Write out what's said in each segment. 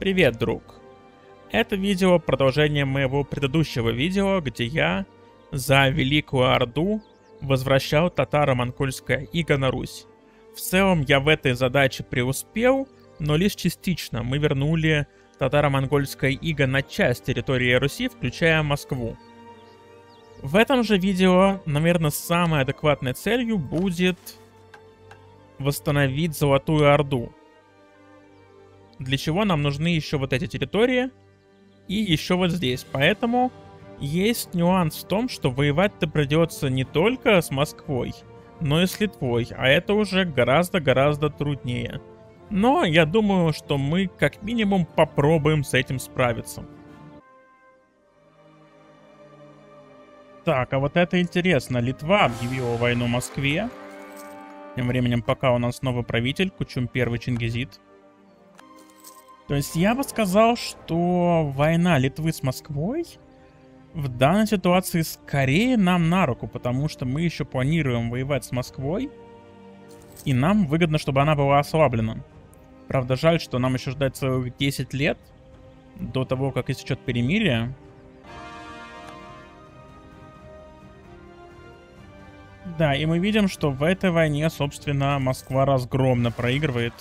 Привет, друг. Это видео продолжение моего предыдущего видео, где я за Великую Орду возвращал татаро-монгольское иго на Русь. В целом я в этой задаче преуспел, но лишь частично мы вернули татаро-монгольское иго на часть территории Руси, включая Москву. В этом же видео, наверное, самой адекватной целью будет восстановить Золотую Орду. Для чего нам нужны еще вот эти территории и еще вот здесь. Поэтому есть нюанс в том, что воевать-то придется не только с Москвой, но и с Литвой, а это уже гораздо-гораздо труднее. Но я думаю, что мы как минимум попробуем с этим справиться. Так, а вот это интересно. Литва объявила войну Москве. Тем временем, пока у нас новый правитель, Кучум первый Чингизит. То есть я бы сказал, что война Литвы с Москвой в данной ситуации скорее нам на руку, потому что мы еще планируем воевать с Москвой, и нам выгодно, чтобы она была ослаблена. Правда, жаль, что нам еще ждать целых 10 лет до того, как истечет перемирие. Да, и мы видим, что в этой войне, собственно, Москва разгромно проигрывает.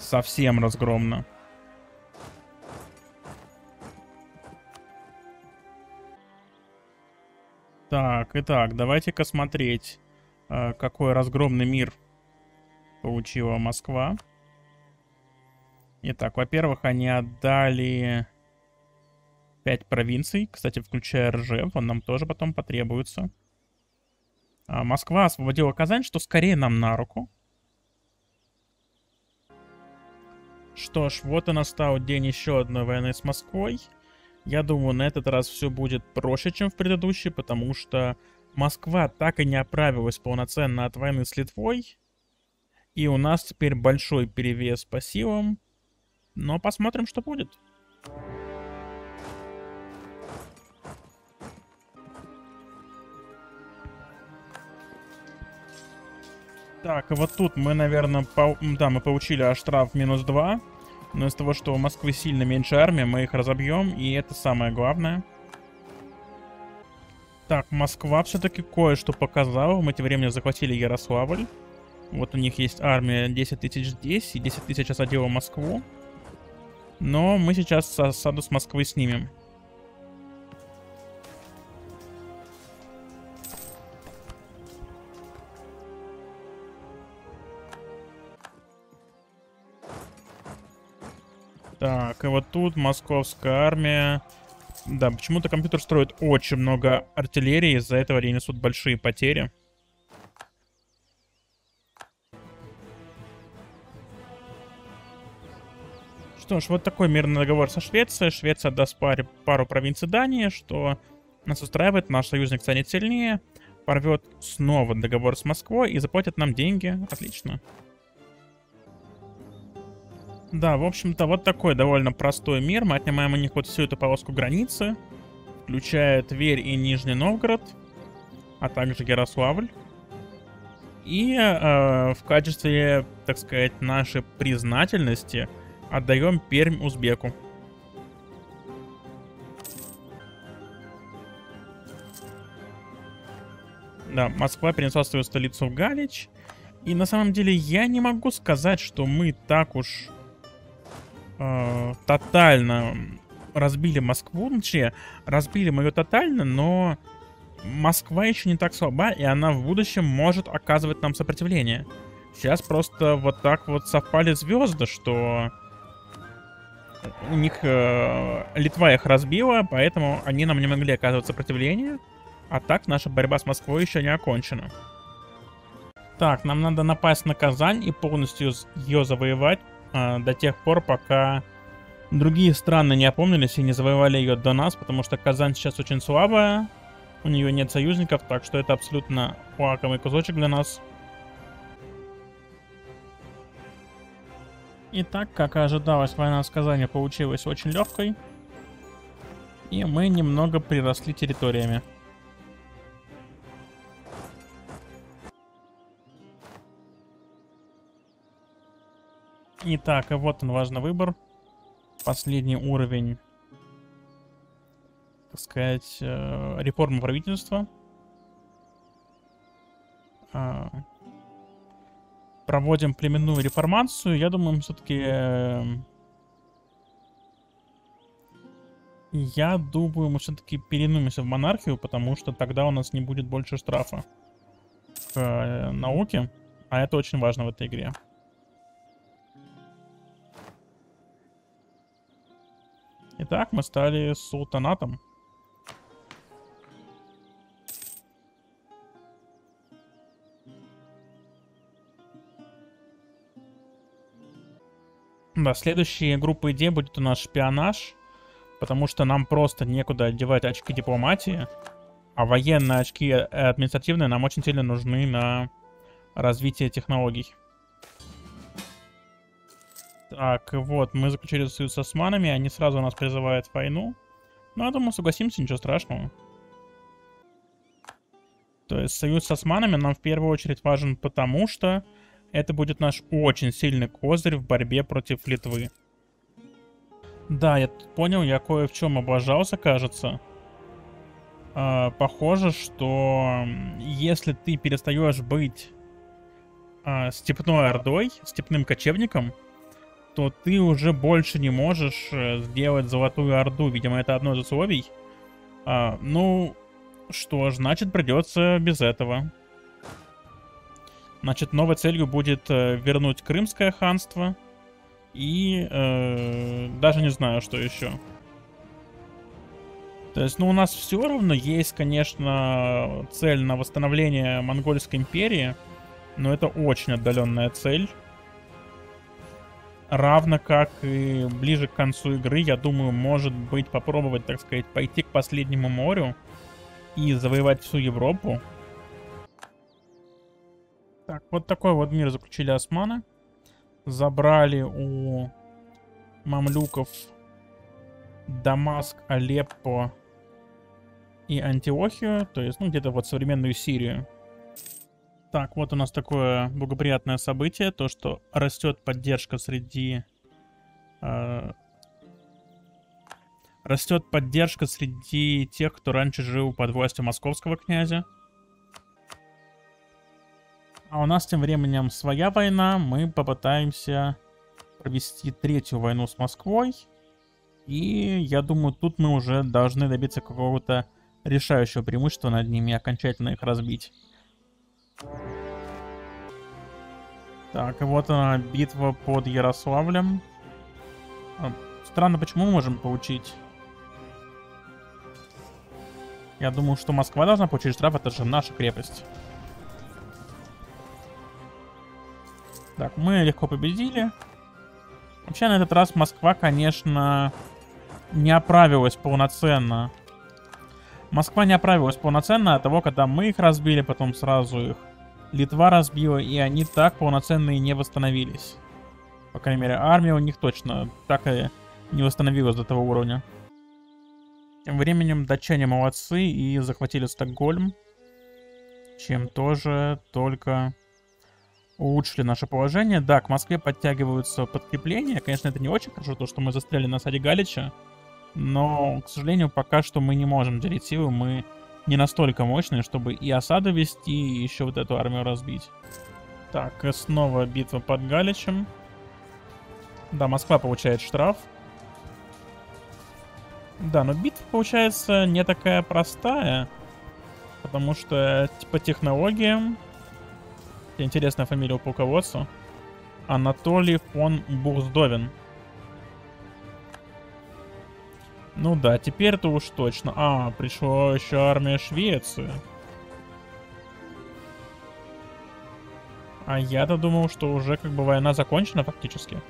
Совсем разгромно. Так, итак, давайте-ка смотреть, э, какой разгромный мир получила Москва. Итак, во-первых, они отдали 5 провинций, кстати, включая Ржев, он нам тоже потом потребуется. А Москва освободила Казань, что скорее нам на руку. Что ж, вот и настал день еще одной войны с Москвой. Я думаю, на этот раз все будет проще, чем в предыдущий, потому что Москва так и не оправилась полноценно от войны с Литвой. И у нас теперь большой перевес по силам. Но посмотрим, что будет. Так, вот тут мы, наверное, по... да, мы получили штраф минус 2. Но из-за того, что у Москвы сильно меньше армии, мы их разобьем, и это самое главное. Так, Москва все-таки кое-что показала. Мы тем временем захватили Ярославль. Вот у них есть армия 10 тысяч здесь, и 10 тысяч осадила Москву. Но мы сейчас осаду с Москвы снимем. Так, и вот тут московская армия. Да, почему-то компьютер строит очень много артиллерии, из-за этого они несут большие потери. Что ж, вот такой мирный договор со Швецией. Швеция даст паре, пару провинций Дании, что нас устраивает, наш союзник станет сильнее, порвет снова договор с Москвой и заплатит нам деньги. Отлично. Да, в общем-то, вот такой довольно простой мир. Мы отнимаем у них вот всю эту полоску границы, включая Тверь и Нижний Новгород, а также Ярославль. И э, в качестве, так сказать, нашей признательности отдаем Пермь Узбеку. Да, Москва перенесла свою столицу в Галич. И на самом деле я не могу сказать, что мы так уж э, тотально разбили Москву, ну, точнее, разбили мы ее тотально, но Москва еще не так слаба, и она в будущем может оказывать нам сопротивление. Сейчас просто вот так вот совпали звезды, что у них э, Литва их разбила, поэтому они нам не могли оказывать сопротивление. А так наша борьба с Москвой еще не окончена. Так, нам надо напасть на Казань и полностью ее завоевать, э, до тех пор, пока другие страны не опомнились и не завоевали ее до нас, потому что Казань сейчас очень слабая, у нее нет союзников, так что это абсолютно лакомый кусочек для нас. Итак, как и ожидалось, война с Казанью получилась очень легкой. И мы немного приросли территориями. Итак, и вот он важный выбор. последний уровень, так сказать, э, реформы правительства. А, проводим племенную реформацию. Я думаю, все-таки... Э, я думаю, мы все-таки перенумемся в монархию, потому что тогда у нас не будет больше штрафа к э, науке. А это очень важно в этой игре. Итак, мы стали султанатом. Да, следующая группа идей будет у нас шпионаж, потому что нам просто некуда одевать очки дипломатии, а военные очки э, административные нам очень сильно нужны на развитие технологий. Так, вот, мы заключили союз с османами, они сразу нас призывают войну. Ну, я думаю, согласимся, ничего страшного. То есть союз с османами нам в первую очередь важен потому, что это будет наш очень сильный козырь в борьбе против Литвы. Да, я понял, я кое в чем облажался, кажется. А, похоже, что если ты перестаешь быть а, степной ордой, степным кочевником, то ты уже больше не можешь э, сделать Золотую Орду. Видимо, это одно из условий. А, ну, что ж, значит придется без этого. Значит, новой целью будет э, вернуть Крымское ханство. И э, даже не знаю, что еще. То есть, ну, у нас все равно есть, конечно, цель на восстановление Монгольской империи. Но это очень отдаленная цель. Равно как и ближе к концу игры, я думаю, может быть попробовать, так сказать, пойти к последнему морю и завоевать всю Европу. Так, вот такой вот мир заключили османы. Забрали у мамлюков Дамаск, Алеппо и Антиохию, то есть, ну, где-то вот современную Сирию. Так, вот у нас такое благоприятное событие, то, что растет поддержка среди... Э, растет поддержка среди тех, кто раньше жил под властью московского князя. А у нас тем временем своя война. Мы попытаемся провести третью войну с Москвой. И я думаю, тут мы уже должны добиться какого-то решающего преимущества над ними и окончательно их разбить. Так, вот она, битва под Ярославлем. А, странно, почему мы можем получить? Я думаю, что Москва должна получить штраф, это же наша крепость. Так, мы легко победили. Вообще, на этот раз Москва, конечно, не оправилась полноценно. Москва не оправилась полноценно от того, когда мы их разбили, потом сразу их Литва разбила, и они так полноценно и не восстановились. По крайней мере, армия у них точно так и не восстановилась до того уровня. Тем временем датчане молодцы и захватили Стокгольм, чем тоже только улучшили наше положение. Да, к Москве подтягиваются подкрепления. Конечно, это не очень хорошо, то, что мы застряли на саде Галича. Но, к сожалению, пока что мы не можем силы. Мы не настолько мощные, чтобы и осаду вести, и еще вот эту армию разбить. Так, и снова битва под Галичем. Да, Москва получает штраф. Да, но битва получается не такая простая. Потому что по технологиям Интересная фамилия у полководца. Анатолий фон Бурздовин. Ну да, теперь-то уж точно. А, пришла еще армия Швеции. А я-то думал, что уже как бы война закончена фактически.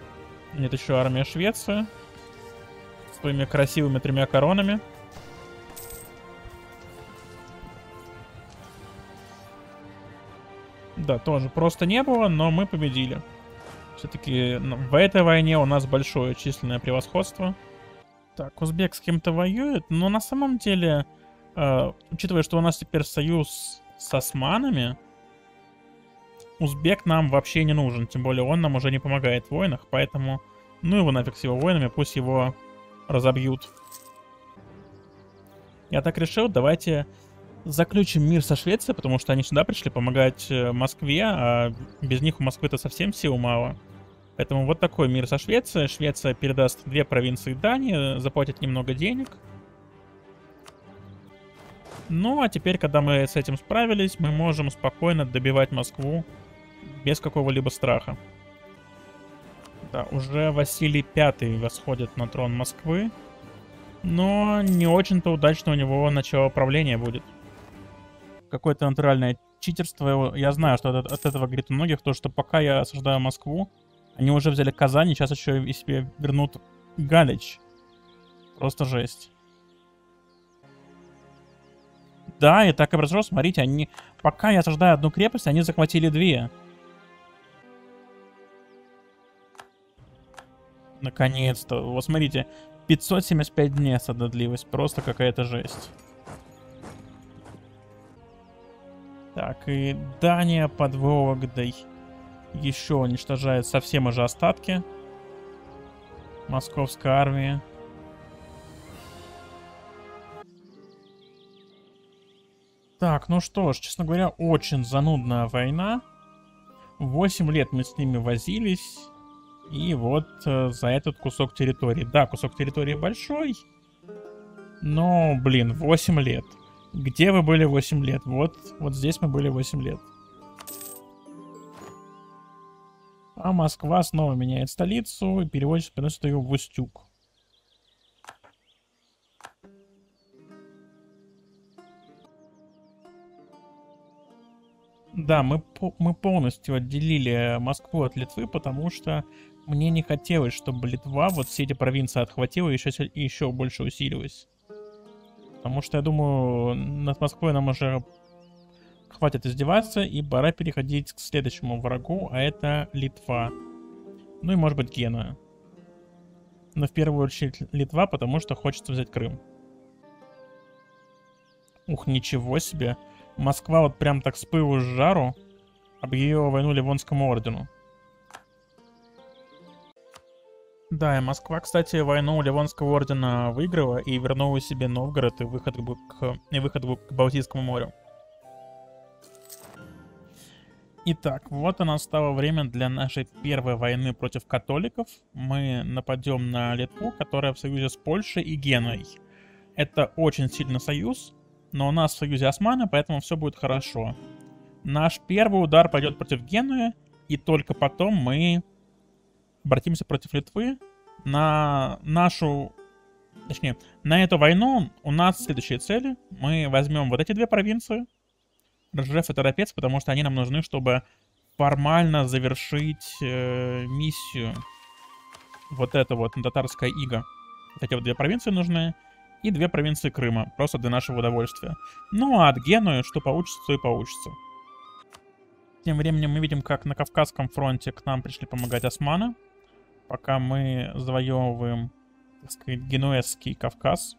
Нет, еще армия Швеции. С своими красивыми тремя коронами. Да, тоже просто не было, но мы победили. Все-таки ну, в этой войне у нас большое численное превосходство. Так, узбек с кем-то воюет, но на самом деле, э, учитывая, что у нас теперь союз с османами, узбек нам вообще не нужен. Тем более он нам уже не помогает в войнах, поэтому Ну его нафиг с его воинами, пусть его разобьют. Я так решил, давайте заключим мир со Швецией, потому что они сюда пришли помогать э, Москве, а без них у Москвы-то совсем сил мало. Поэтому вот такой мир со Швецией. Швеция передаст две провинции Дании, заплатит немного денег. Ну, а теперь, когда мы с этим справились, мы можем спокойно добивать Москву без какого-либо страха. Да, уже Василий Пятый восходит на трон Москвы. Но не очень-то удачно у него начало правления будет. Какое-то натуральное читерство. Я знаю, что от, от этого говорит у многих, то, что пока я осуждаю Москву, они уже взяли Казань, и сейчас еще и себе вернут Галич. Просто жесть. Да, и так и произошло. Смотрите, они... Пока я осаждаю одну крепость, они захватили две. Наконец-то. Вот смотрите, 575 дней садодливость. Просто какая-то жесть. Так, и Дания под Вологдой еще уничтожает совсем уже остатки московской армии. Так, ну что ж, честно говоря, очень занудная война. Восемь лет мы с ними возились. И вот э, за этот кусок территории. Да, кусок территории большой. Но, блин, 8 лет. Где вы были 8 лет? Вот, вот здесь мы были 8 лет. А Москва снова меняет столицу и переводит, переносит ее в Устюг. Да, мы, мы полностью отделили Москву от Литвы, потому что мне не хотелось, чтобы Литва вот все эти провинции отхватила и еще, еще больше усилилась. Потому что, я думаю, над Москвой нам уже хватит издеваться, и пора переходить к следующему врагу, а это Литва. Ну и, может быть, Гена. Но в первую очередь Литва, потому что хочется взять Крым. Ух, ничего себе. Москва вот прям так с пылу с жару объявила войну Ливонскому ордену. Да, и Москва, кстати, войну Ливонского ордена выиграла и вернула себе Новгород и выход к, и выход к Балтийскому морю. Итак, вот и настало время для нашей первой войны против католиков. Мы нападем на Литву, которая в союзе с Польшей и Геной. Это очень сильный союз, но у нас в союзе османы, поэтому все будет хорошо. Наш первый удар пойдет против Генуи, и только потом мы обратимся против Литвы. На нашу... Точнее, на эту войну у нас следующие цели. Мы возьмем вот эти две провинции, Ржев и Торопец, потому что они нам нужны, чтобы формально завершить э, миссию. Вот это вот, татарская ига. Эти вот две провинции нужны и две провинции Крыма, просто для нашего удовольствия. Ну а от Генуи что получится, то и получится. Тем временем мы видим, как на Кавказском фронте к нам пришли помогать османы. Пока мы завоевываем, так сказать, генуэзский Кавказ.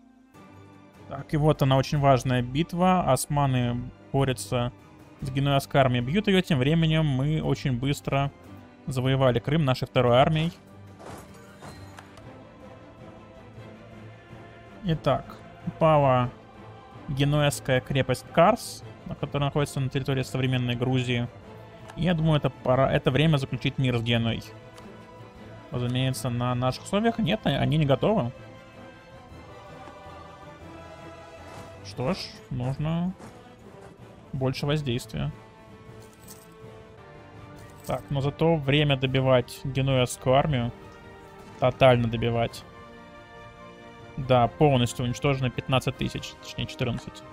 Так, и вот она очень важная битва. Османы борются с генуэзской армией. Бьют ее, тем временем мы очень быстро завоевали Крым нашей второй армией. Итак, упала генуэзская крепость Карс, которая находится на территории современной Грузии. И я думаю, это пора, это время заключить мир с Генуей. Разумеется, на наших условиях нет, они не готовы. Что ж, нужно больше воздействия. Так, но зато время добивать генуэзскую армию. Тотально добивать. Да, полностью уничтожено 15 тысяч, точнее 14.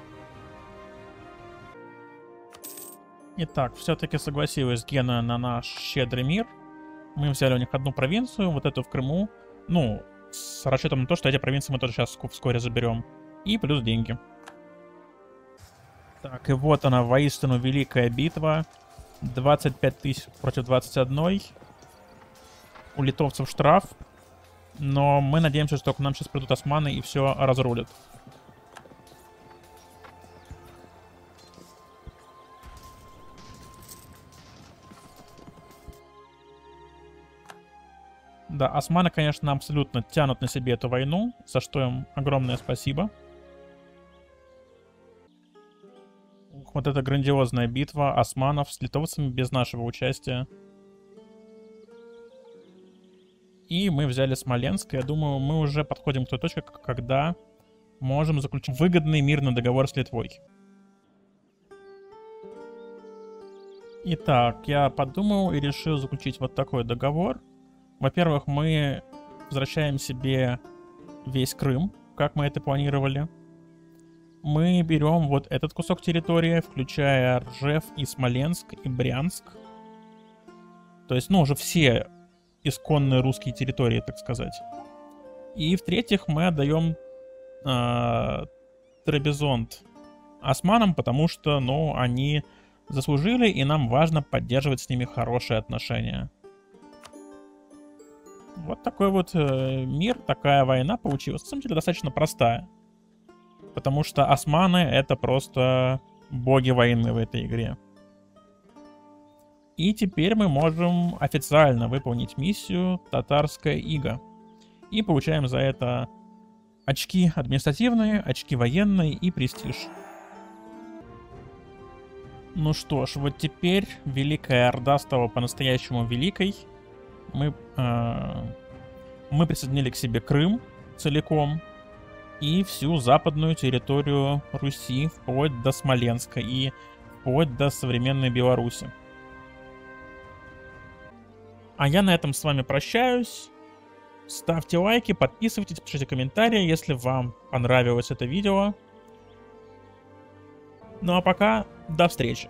Итак, все-таки согласилась Гена на наш щедрый мир. Мы взяли у них одну провинцию, вот эту в Крыму. Ну, с расчетом на то, что эти провинции мы тоже сейчас вскоре заберем. И плюс деньги. Так, и вот она, воистину великая битва. 25 тысяч против 21. У литовцев штраф. Но мы надеемся, что к нам сейчас придут османы и все разрулят. Да, османы, конечно, абсолютно тянут на себе эту войну, за что им огромное спасибо. Вот эта грандиозная битва османов с литовцами без нашего участия. И мы взяли Смоленск. Я думаю, мы уже подходим к той точке, когда можем заключить выгодный мирный договор с Литвой. Итак, я подумал и решил заключить вот такой договор. Во-первых, мы возвращаем себе весь Крым, как мы это планировали. Мы берем вот этот кусок территории, включая Ржев и Смоленск и Брянск. То есть, ну, уже все исконные русские территории, так сказать. И в-третьих, мы отдаем э, Требизонт османам, потому что, ну, они заслужили, и нам важно поддерживать с ними хорошие отношения. Вот такой вот э, мир, такая война получилась. На самом деле достаточно простая. Потому что османы это просто боги войны в этой игре. И теперь мы можем официально выполнить миссию Татарская Ига. И получаем за это очки административные, очки военные и престиж. Ну что ж, вот теперь Великая Орда стала по-настоящему великой. Мы, э, мы присоединили к себе Крым целиком и всю западную территорию Руси, вплоть до Смоленска и вплоть до современной Беларуси. А я на этом с вами прощаюсь. Ставьте лайки, подписывайтесь, пишите комментарии, если вам понравилось это видео. Ну а пока, до встречи.